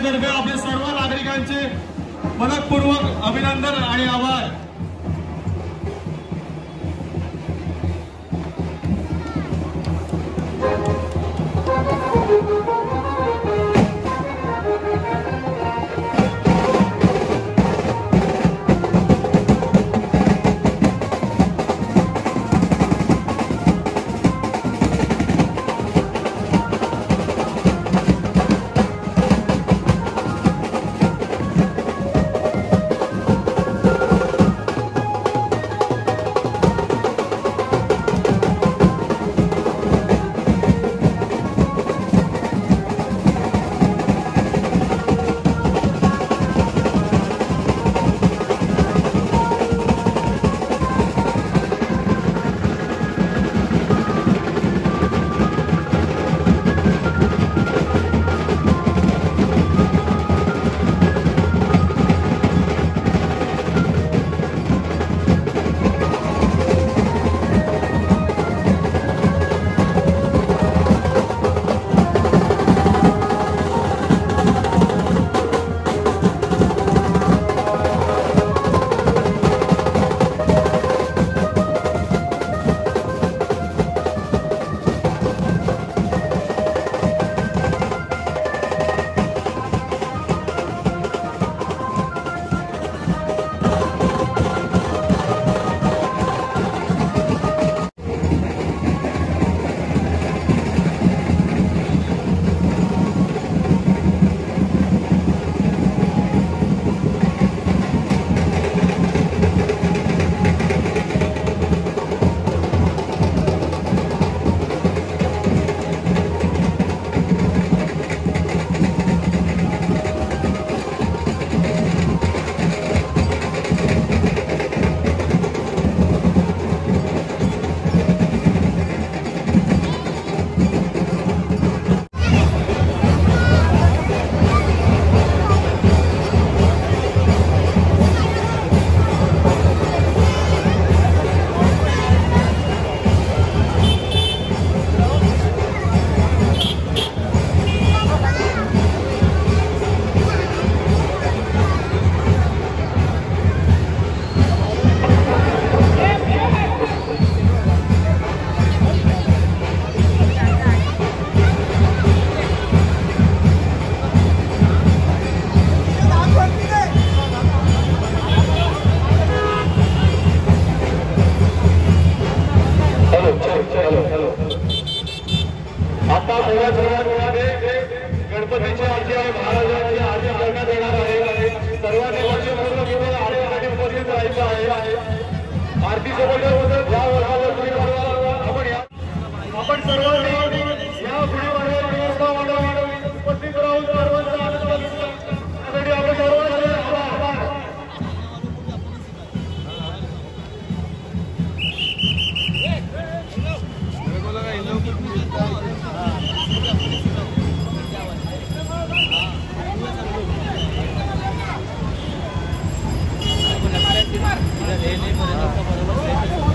संस्थेतर्फे आपले सर्व नागरिकांचे मनपूर्वक अभिनंदन आणि आभार Ele, por eso, por eso, por eso.